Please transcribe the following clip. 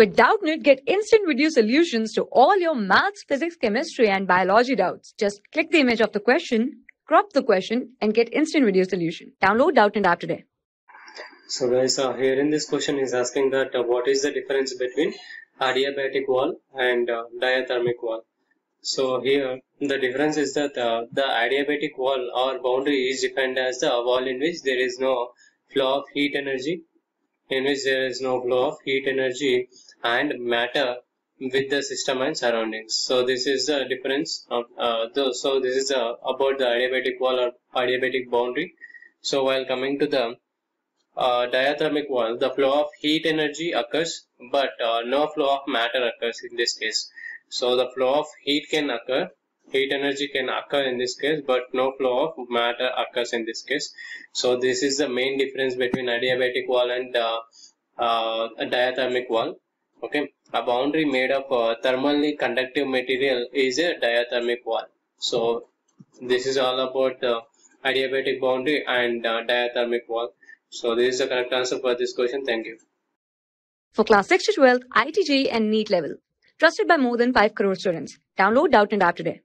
With Doubtnut, get instant video solutions to all your maths, physics, chemistry, and biology doubts. Just click the image of the question, crop the question, and get instant video solution. Download Doubtnut app today. So guys, uh, here in this question is asking that uh, what is the difference between adiabatic wall and uh, diathermic wall. So here the difference is that uh, the adiabatic wall or boundary is defined as the wall in which there is no flow of heat energy, in which there is no flow of heat energy and matter with the system and surroundings. So this is the difference of uh, the, so this is uh, about the adiabatic wall or adiabatic boundary. So while coming to the uh, diathermic wall, the flow of heat energy occurs, but uh, no flow of matter occurs in this case. So the flow of heat can occur, heat energy can occur in this case, but no flow of matter occurs in this case. So this is the main difference between adiabatic wall and uh, uh, a diathermic wall. Okay, a boundary made of uh, thermally conductive material is a diathermic wall. So this is all about the adiabatic boundary and uh, diathermic wall. So this is the correct answer for this question. Thank you. For class 6 to 12, IIT JEE and NEET level. Trusted by more than 5 crore students. Download Doubtnut app today.